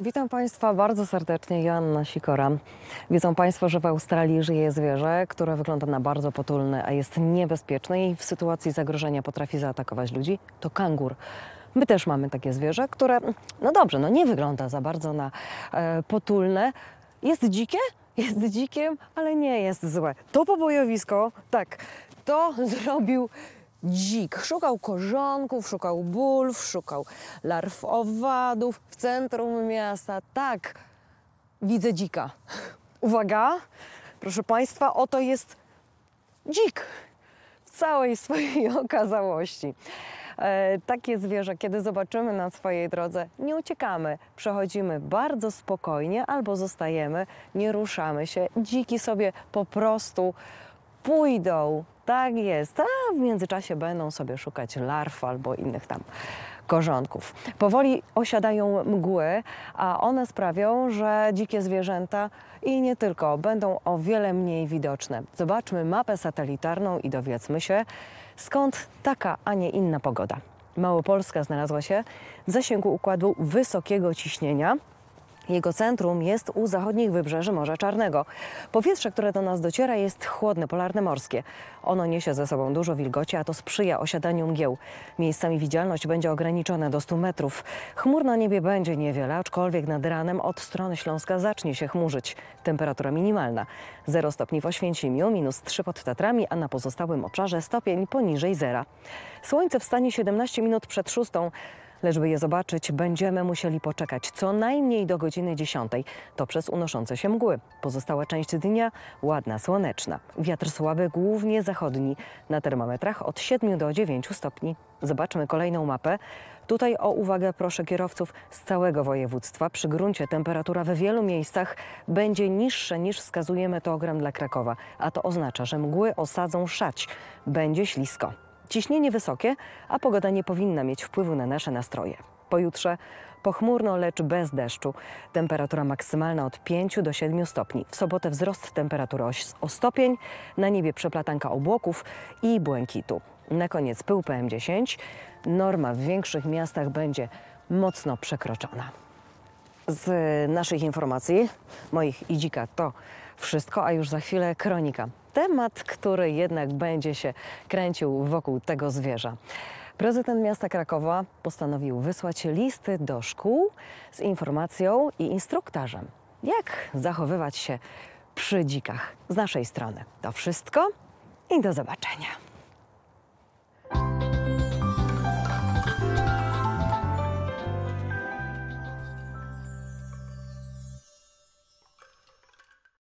Witam Państwa bardzo serdecznie, Joanna Sikora. Wiedzą Państwo, że w Australii żyje zwierzę, które wygląda na bardzo potulne, a jest niebezpieczne i w sytuacji zagrożenia potrafi zaatakować ludzi. To kangur. My też mamy takie zwierzę, które, no dobrze, no nie wygląda za bardzo na e, potulne. Jest dzikie? Jest dzikiem, ale nie jest złe. To pobojowisko, tak, to zrobił dzik. Szukał korzonków, szukał bulw, szukał larw owadów w centrum miasta. Tak, widzę dzika. Uwaga, proszę Państwa, oto jest dzik w całej swojej okazałości. E, takie zwierzę, kiedy zobaczymy na swojej drodze, nie uciekamy, przechodzimy bardzo spokojnie albo zostajemy, nie ruszamy się. Dziki sobie po prostu pójdą. Tak jest. A w międzyczasie będą sobie szukać larw albo innych tam korzonków. Powoli osiadają mgły, a one sprawią, że dzikie zwierzęta i nie tylko będą o wiele mniej widoczne. Zobaczmy mapę satelitarną i dowiedzmy się, skąd taka, a nie inna pogoda. Małopolska znalazła się w zasięgu układu wysokiego ciśnienia. Jego centrum jest u zachodnich wybrzeży Morza Czarnego. Powietrze, które do nas dociera, jest chłodne, polarne morskie. Ono niesie ze sobą dużo wilgoci, a to sprzyja osiadaniu mgieł. Miejscami widzialność będzie ograniczona do 100 metrów. Chmur na niebie będzie niewiele, aczkolwiek nad ranem od strony Śląska zacznie się chmurzyć. Temperatura minimalna 0 stopni w Oświęcimiu, minus 3 pod Tatrami, a na pozostałym obszarze stopień poniżej zera. Słońce wstanie 17 minut przed szóstą. Lecz by je zobaczyć, będziemy musieli poczekać co najmniej do godziny 10. To przez unoszące się mgły. Pozostała część dnia ładna, słoneczna. Wiatr słaby, głównie zachodni. Na termometrach od 7 do 9 stopni. Zobaczmy kolejną mapę. Tutaj o uwagę proszę kierowców z całego województwa. Przy gruncie temperatura w wielu miejscach będzie niższa niż wskazuje meteogram dla Krakowa, a to oznacza, że mgły osadzą szać. Będzie ślisko. Ciśnienie wysokie, a pogoda nie powinna mieć wpływu na nasze nastroje. Pojutrze pochmurno, lecz bez deszczu. Temperatura maksymalna od 5 do 7 stopni. W sobotę wzrost temperatury o, stopień, na niebie przeplatanka obłoków i błękitu. Na koniec pył PM10. Norma w większych miastach będzie mocno przekroczona. Z naszych informacji, moich i dzika, to wszystko, a już za chwilę kronika. Temat, który jednak będzie się kręcił wokół tego zwierza. Prezydent miasta Krakowa postanowił wysłać listy do szkół z informacją i instruktażem, jak zachowywać się przy dzikach. Z naszej strony to wszystko i do zobaczenia.